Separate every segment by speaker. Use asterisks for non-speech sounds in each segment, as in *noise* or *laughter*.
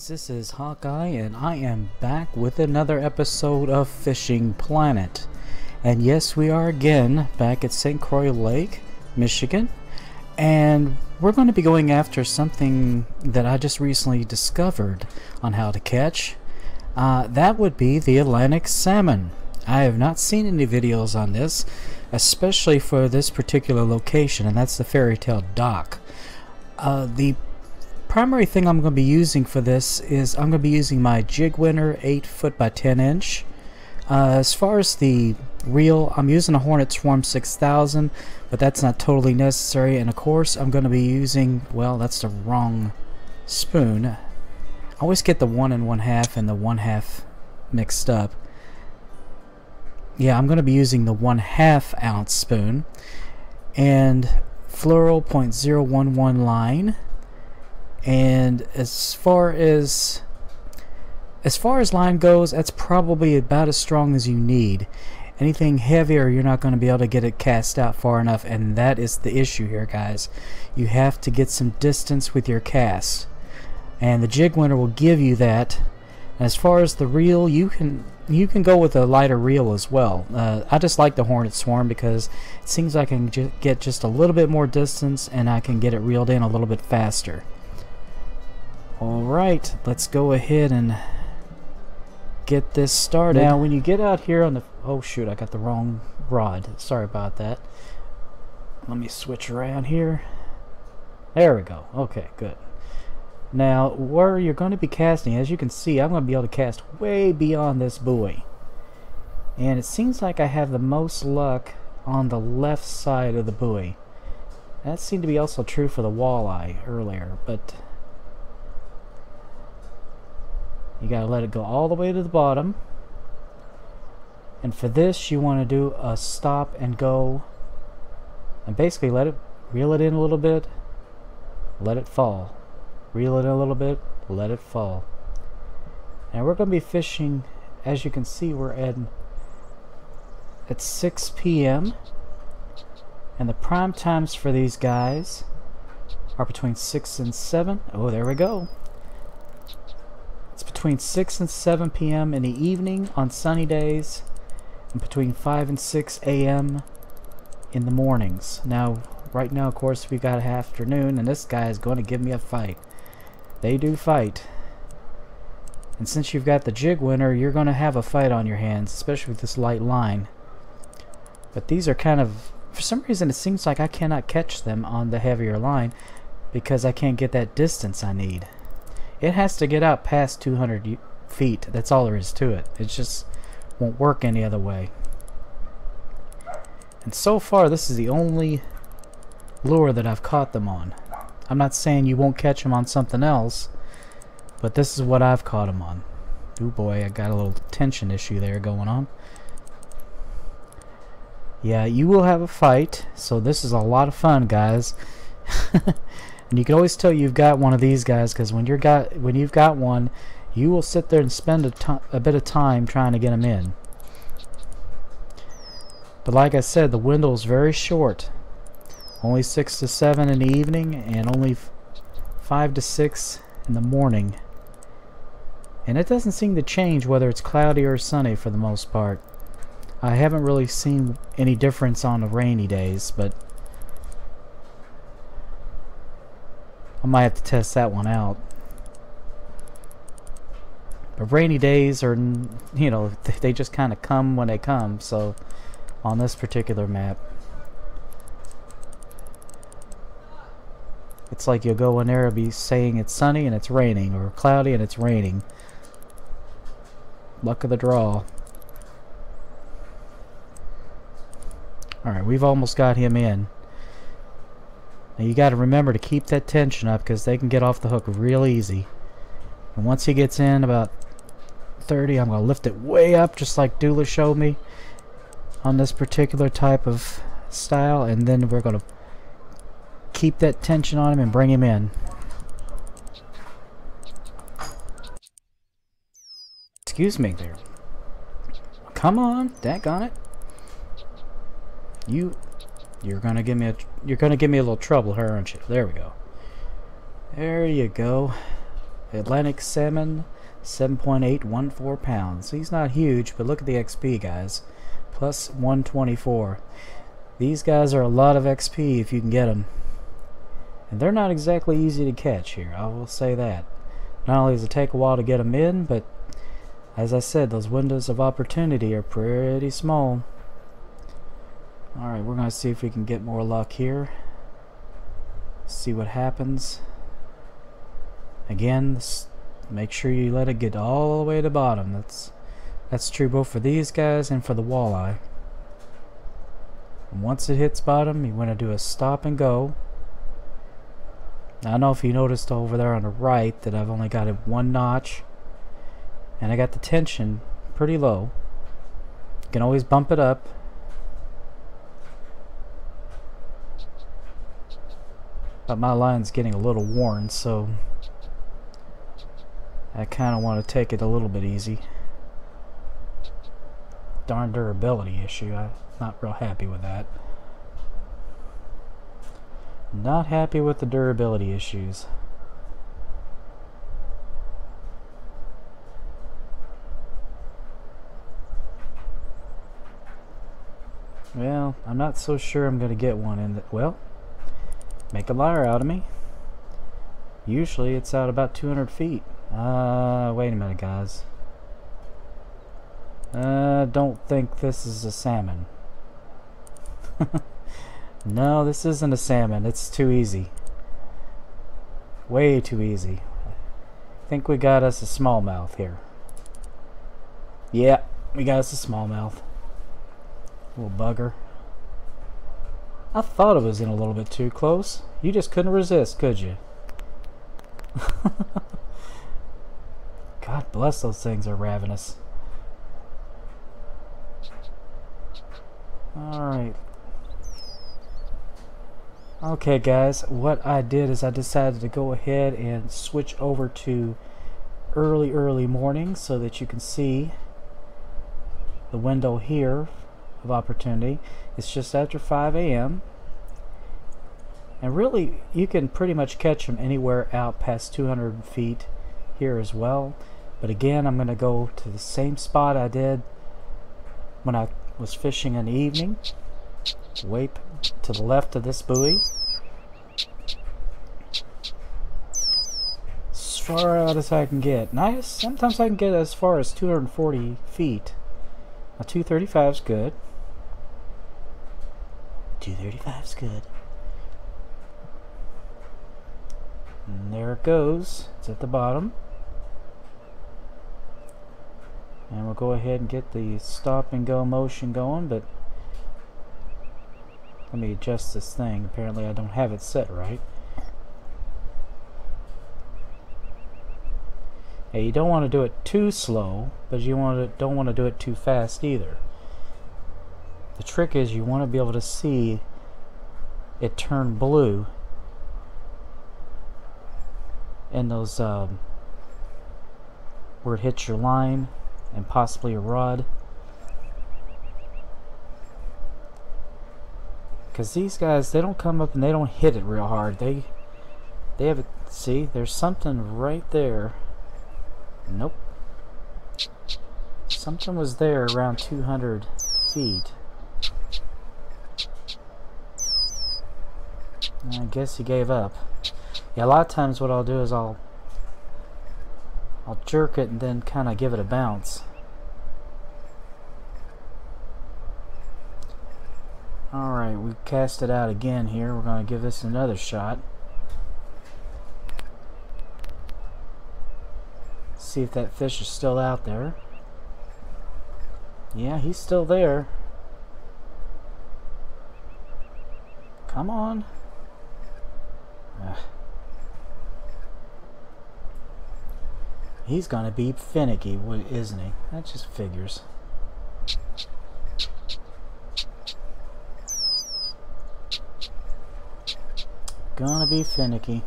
Speaker 1: guys, this is Hawkeye and I am back with another episode of Fishing Planet. And yes, we are again back at St. Croix Lake, Michigan. And we're going to be going after something that I just recently discovered on how to catch. Uh, that would be the Atlantic salmon. I have not seen any videos on this, especially for this particular location, and that's the Fairy Tale Dock. Uh, the primary thing I'm going to be using for this is I'm going to be using my JigWinner 8 foot by 10 inch. Uh, as far as the reel, I'm using a Hornet Swarm 6000, but that's not totally necessary. And of course, I'm going to be using, well, that's the wrong spoon. I always get the one and one half and the one half mixed up. Yeah, I'm going to be using the one half ounce spoon and fluoro 0.011 line and as far as as far as line goes that's probably about as strong as you need. Anything heavier you're not going to be able to get it cast out far enough and that is the issue here guys. You have to get some distance with your cast. And the JigWinner will give you that. As far as the reel you can you can go with a lighter reel as well. Uh, I just like the Hornet Swarm because it seems I can ju get just a little bit more distance and I can get it reeled in a little bit faster Alright, let's go ahead and get this started. Now, when you get out here on the... Oh, shoot, I got the wrong rod. Sorry about that. Let me switch around here. There we go. Okay, good. Now, where you're going to be casting, as you can see, I'm going to be able to cast way beyond this buoy. And it seems like I have the most luck on the left side of the buoy. That seemed to be also true for the walleye earlier, but you got to let it go all the way to the bottom. And for this you want to do a stop and go and basically let it reel it in a little bit let it fall. Reel it in a little bit let it fall. And we're going to be fishing as you can see we're at at 6 p.m. and the prime times for these guys are between 6 and 7 oh there we go between 6 and 7 p.m. in the evening on sunny days and between 5 and 6 a.m. in the mornings. Now, right now, of course, we've got afternoon and this guy is going to give me a fight. They do fight. And since you've got the JigWinner, you're going to have a fight on your hands, especially with this light line. But these are kind of... For some reason, it seems like I cannot catch them on the heavier line because I can't get that distance I need. It has to get out past 200 feet. That's all there is to it. It just won't work any other way. And so far, this is the only lure that I've caught them on. I'm not saying you won't catch them on something else, but this is what I've caught them on. Oh boy, I got a little tension issue there going on. Yeah, you will have a fight, so this is a lot of fun, guys. *laughs* And you can always tell you've got one of these guys because when you're got when you've got one, you will sit there and spend a, a bit of time trying to get them in. But like I said, the window is very short. Only 6 to 7 in the evening and only 5 to 6 in the morning. And it doesn't seem to change whether it's cloudy or sunny for the most part. I haven't really seen any difference on the rainy days, but I might have to test that one out. But rainy days are, you know, they just kind of come when they come. So, on this particular map, it's like you'll go in there and be saying it's sunny and it's raining, or cloudy and it's raining. Luck of the draw. Alright, we've almost got him in. Now you got to remember to keep that tension up because they can get off the hook real easy. And once he gets in about 30, I'm going to lift it way up just like Dula showed me on this particular type of style. And then we're going to keep that tension on him and bring him in. Excuse me there. Come on, daggone it. You you're gonna give me a you're gonna give me a little trouble, here, aren't you? There we go. There you go. Atlantic salmon, 7.814 pounds. He's not huge, but look at the XP, guys. Plus 124. These guys are a lot of XP if you can get them. And they're not exactly easy to catch here, I will say that. Not only does it take a while to get them in, but as I said, those windows of opportunity are pretty small. Alright, we're going to see if we can get more luck here. See what happens. Again, make sure you let it get all the way to bottom. That's that's true both for these guys and for the walleye. Once it hits bottom, you want to do a stop and go. I don't know if you noticed over there on the right that I've only got it one notch. And I got the tension pretty low. You can always bump it up. But my line's getting a little worn, so I kind of want to take it a little bit easy. Darn durability issue. I'm not real happy with that. Not happy with the durability issues. Well, I'm not so sure I'm going to get one in the... Well, make a liar out of me. Usually it's out about 200 feet. Uh, wait a minute, guys. Uh, don't think this is a salmon. *laughs* no, this isn't a salmon. It's too easy. Way too easy. I think we got us a smallmouth here. Yeah, we got us a smallmouth. Little bugger. I thought it was in a little bit too close. You just couldn't resist, could you? *laughs* God bless those things are ravenous. Alright. Okay guys, what I did is I decided to go ahead and switch over to early early morning so that you can see the window here of opportunity. It's just after 5 a.m. And really, you can pretty much catch them anywhere out past 200 feet here as well. But again, I'm going to go to the same spot I did when I was fishing in the evening. Way to the left of this buoy. As far out as I can get. Nice. Sometimes I can get as far as 240 feet. Now 235 is good. 235 is good. And there it goes. It's at the bottom. and we'll go ahead and get the stop and go motion going but let me adjust this thing apparently I don't have it set right Hey, you don't want to do it too slow but you want to don't want to do it too fast either the trick is you want to be able to see it turn blue in those um, where it hits your line and possibly a rod. Because these guys, they don't come up and they don't hit it real hard. They they have a See, there's something right there. Nope. Something was there around 200 feet. I guess he gave up. Yeah, a lot of times what I'll do is I'll I'll jerk it and then kind of give it a bounce. Alright, we cast it out again here. We're going to give this another shot. See if that fish is still out there. Yeah, he's still there. Come on. He's gonna be finicky, isn't he? That just figures. Gonna be finicky.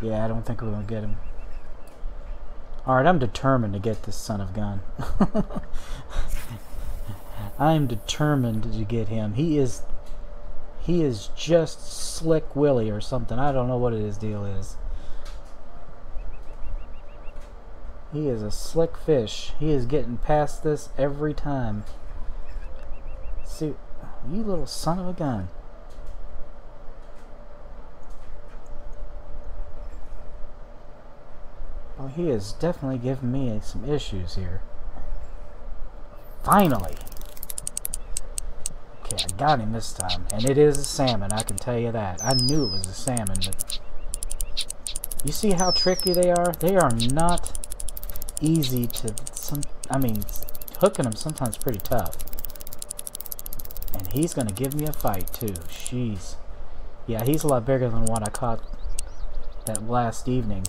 Speaker 1: Yeah, I don't think we're gonna get him. Alright, I'm determined to get this son of gun. *laughs* I am determined to get him. He is He is just slick Willie or something. I don't know what his deal is. He is a slick fish. He is getting past this every time. See, you little son of a gun. Oh, he is definitely giving me some issues here. Finally! I got him this time. And it is a salmon, I can tell you that. I knew it was a salmon, but... You see how tricky they are? They are not easy to... Some, I mean, hooking them sometimes pretty tough. And he's going to give me a fight, too. Jeez. Yeah, he's a lot bigger than what I caught that last evening.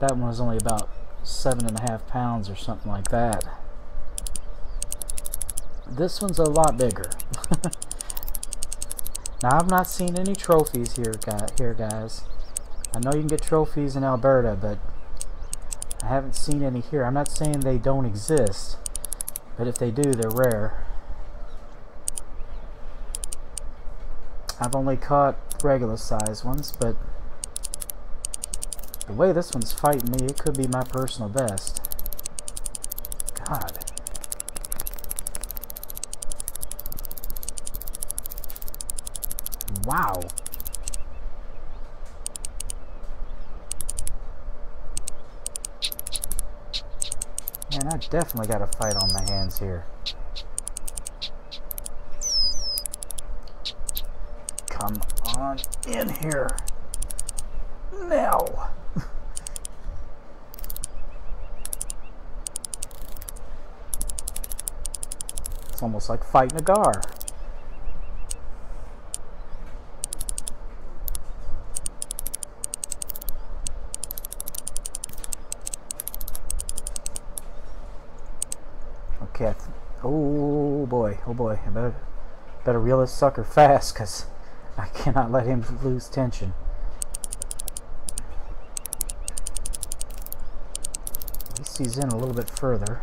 Speaker 1: That one was only about seven and a half pounds or something like that. This one's a lot bigger. *laughs* now I've not seen any trophies here, here guys. I know you can get trophies in Alberta, but I haven't seen any here. I'm not saying they don't exist, but if they do, they're rare. I've only caught regular size ones, but the way this one's fighting me, it could be my personal best. God. Wow. Man, I definitely got a fight on my hands here. Come on in here. Now. *laughs* It's almost like fighting a gar. Okay. Oh boy. Oh boy. I better better reel this sucker fast because I cannot let him lose tension. At least he's in a little bit further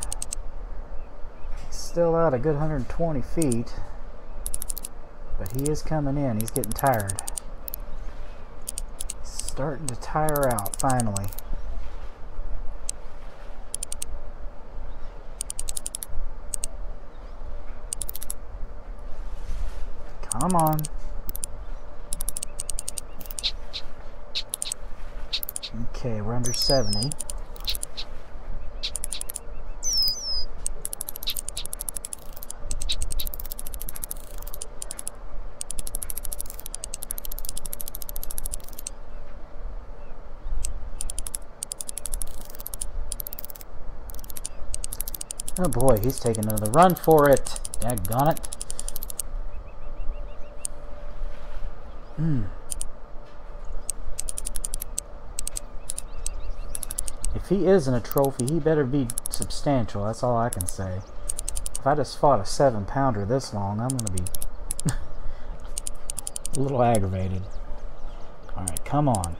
Speaker 1: He's still out a good 120 feet. But he is coming in. He's getting tired. He's starting to tire out, finally. Come on. Okay, we're under 70. Oh boy, he's taking another run for it. Daggone it. Hmm. If he isn't a trophy, he better be substantial. That's all I can say. If I just fought a seven pounder this long, I'm going to be *laughs* a little aggravated. Alright, come on.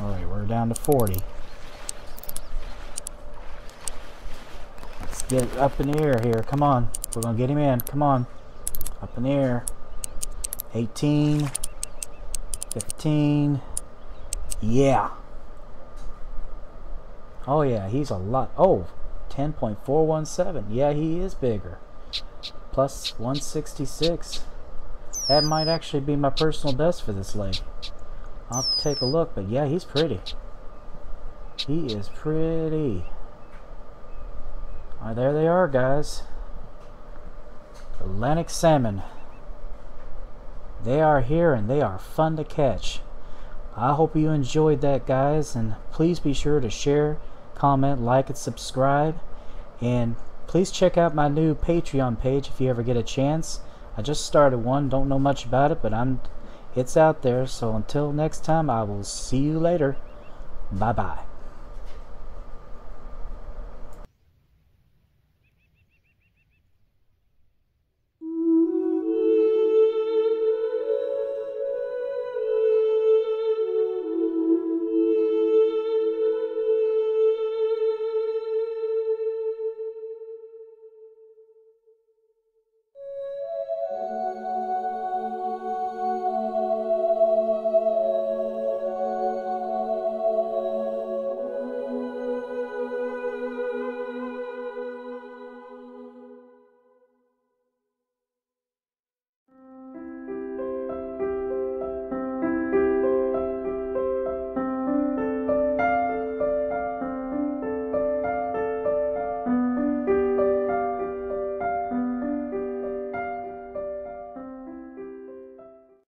Speaker 1: Alright, we're down to 40. Let's Get it up in the air here. Come on. We're going to get him in. Come on. Up in the air. 18. 15. Yeah. Oh, yeah. He's a lot. Oh, 10.417. Yeah, he is bigger. Plus 166. That might actually be my personal best for this leg. I'll have to take a look, but yeah, he's pretty. He is pretty. Right, there they are, guys. Atlantic salmon. They are here and they are fun to catch. I hope you enjoyed that, guys. And please be sure to share, comment, like, and subscribe. And please check out my new Patreon page if you ever get a chance. I just started one. Don't know much about it, but I'm it's out there. So until next time, I will see you later. Bye-bye.